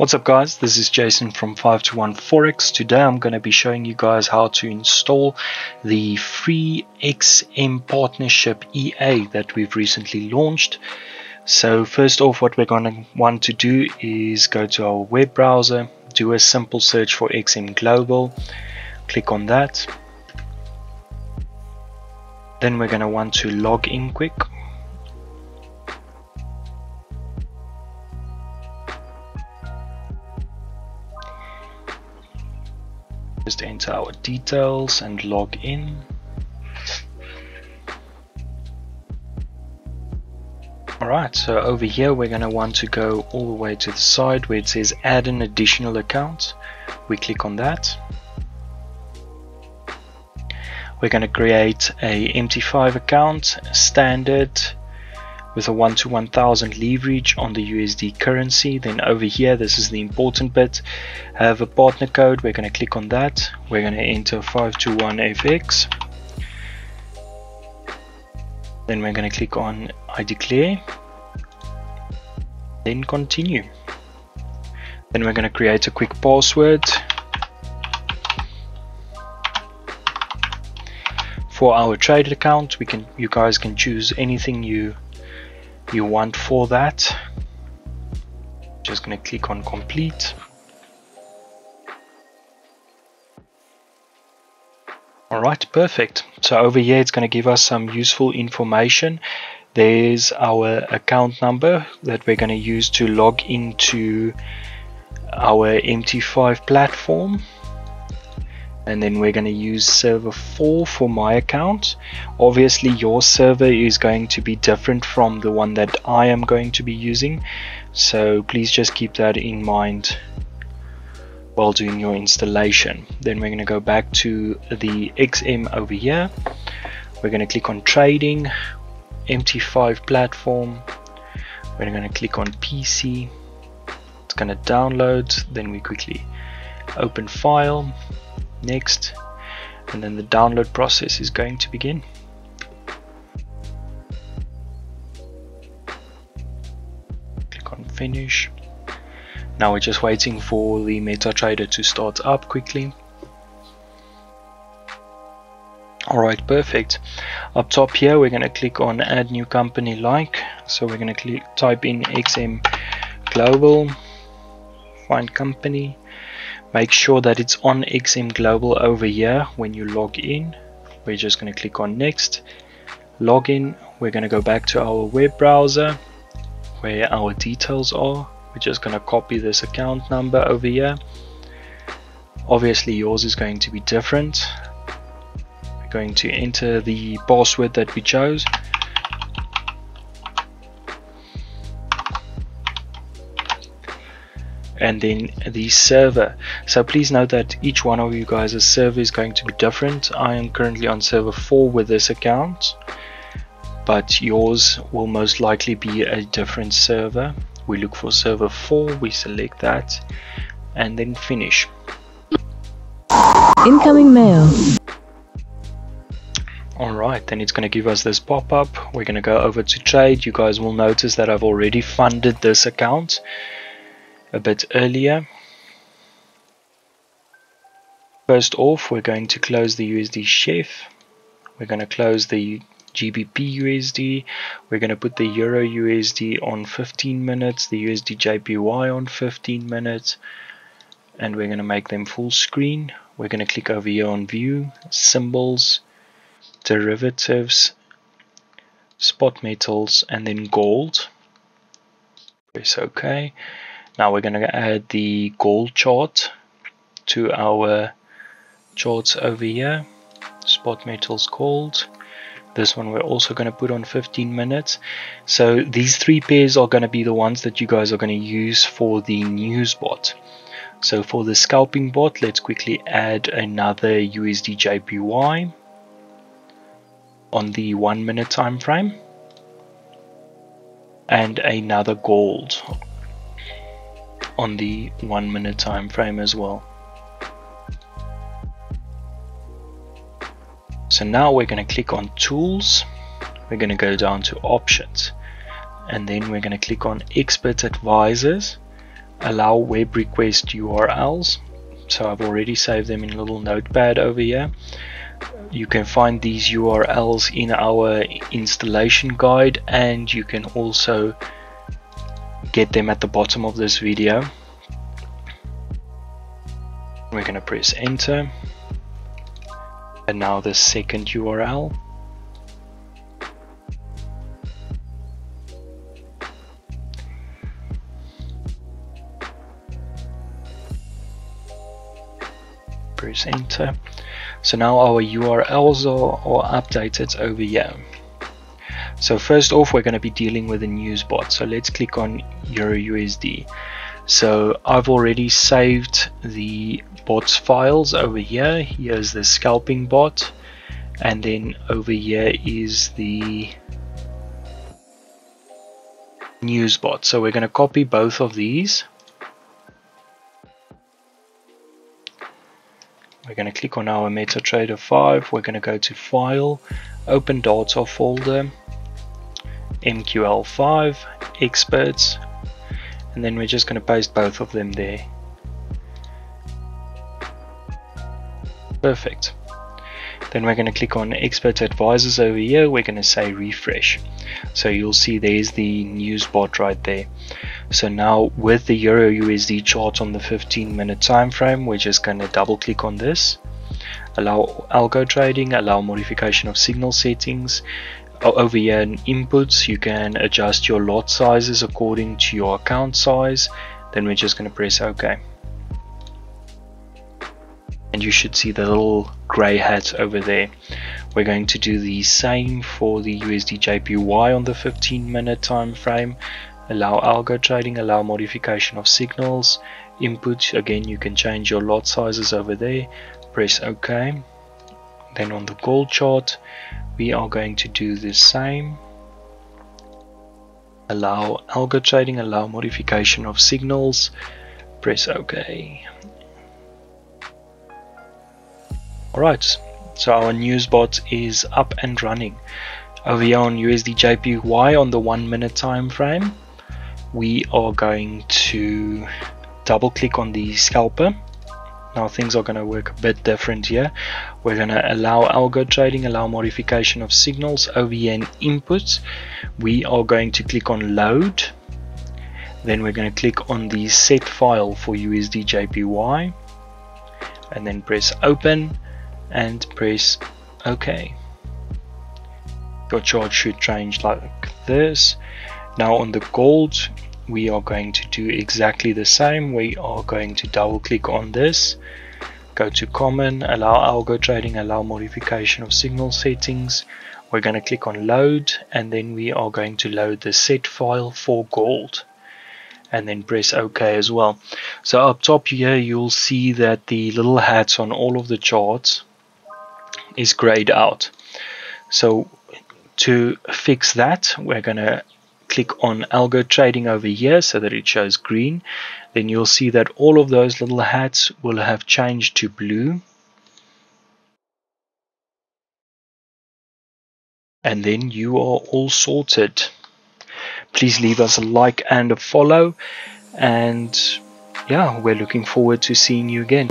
What's up guys, this is Jason from 521 Forex. Today I'm going to be showing you guys how to install the free XM partnership EA that we've recently launched. So first off what we're going to want to do is go to our web browser, do a simple search for XM Global, click on that. Then we're going to want to log in quick our details and log in Alright, so over here we're going to want to go all the way to the side where it says add an additional account. We click on that. We're going to create a MT5 account, standard, with a 1 to 1000 leverage on the USD currency. Then over here, this is the important bit, have a partner code. We're going to click on that. We're going to enter 521FX. Then we're going to click on I declare. Then continue. Then we're going to create a quick password. For our trade account, we can you guys can choose anything you you want for that just gonna click on complete. Alright perfect. So over here it's going to give us some useful information. There's our account number that we're going to use to log into our MT5 platform and then we're going to use server 4 for my account. Obviously your server is going to be different from the one that I am going to be using. So please just keep that in mind while doing your installation. Then we're going to go back to the XM over here. We're going to click on trading MT5 platform. We're going to click on PC it's going to download. Then we quickly open file next and then the download process is going to begin. Click on finish. Now we're just waiting for the MetaTrader to start up quickly. Alright perfect. Up top here we're going to click on add new company like. So we're going to type in XM global find company make sure that it's on XM Global over here when you log in. We're just going to click on next. Login we're going to go back to our web browser where our details are. We're just going to copy this account number over here. Obviously yours is going to be different. We're going to enter the password that we chose and then the server. So please note that each one of you guys' server is going to be different. I am currently on server 4 with this account but yours will most likely be a different server. We look for server 4 we select that and then finish. Incoming mail. Alright, then it's going to give us this pop-up. We're going to go over to trade. You guys will notice that I've already funded this account a bit earlier. First off, we're going to close the USD chef. We're going to close the GBP USD. We're going to put the Euro USD on 15 minutes, the USD JPY on 15 minutes, and we're going to make them full screen. We're going to click over here on view, symbols, derivatives, spot metals, and then gold. Press OK. Now we're going to add the gold chart to our charts over here. Spot metals gold. This one we're also going to put on 15 minutes. So these three pairs are going to be the ones that you guys are going to use for the news bot. So for the scalping bot, let's quickly add another USD JPY on the one minute time frame and another gold on the one minute time frame as well. So now we're going to click on tools, we're going to go down to options and then we're going to click on expert advisors. allow web request URLs so I've already saved them in a little notepad over here you can find these URLs in our installation guide and you can also get them at the bottom of this video. We're going to press enter. And now the second URL press enter. So now our URLs are, are updated over here so first off we're going to be dealing with a news bot. So let's click on EuroUSD so I've already saved the bots files. Over here here's the scalping bot. And then over here is the news bot. So we're going to copy both of these. We're going to click on our MetaTrader 5 we're going to go to file open data folder MQL5 experts. And then we're just going to paste both of them there. Perfect. Then we're going to click on expert advisors over here. We're going to say refresh. So you'll see there's the news bot right there. So now with the Euro USD chart on the 15 minute time frame, we're just going to double click on this. Allow algo trading, allow modification of signal settings. Over here in inputs, you can adjust your lot sizes according to your account size. Then we're just going to press OK. And you should see the little gray hat over there. We're going to do the same for the USD JPY on the 15 minute time frame allow algo trading allow modification of signals input again you can change your lot sizes over there press ok then on the gold chart we are going to do the same. Allow algo trading allow modification of signals. Press ok. Alright so our news bot is up and running. Over here on USD JPY on the one minute time frame? We are going to double click on the scalper now things are going to work a bit different here. We're going to allow algo trading allow modification of signals OVN inputs. We are going to click on load. Then we're going to click on the set file for USD JPY and then press open and press OK. Your chart should change like this. Now on the gold we are going to do exactly the same we are going to double click on this go to common allow algo trading allow modification of signal settings we're going to click on load and then we are going to load the set file for gold and then press OK as well. So up top here you'll see that the little hats on all of the charts is grayed out. So to fix that we're going to click on algo trading over here so that it shows green. Then you'll see that all of those little hats will have changed to blue. And then you are all sorted. Please leave us a like and a follow. And yeah we're looking forward to seeing you again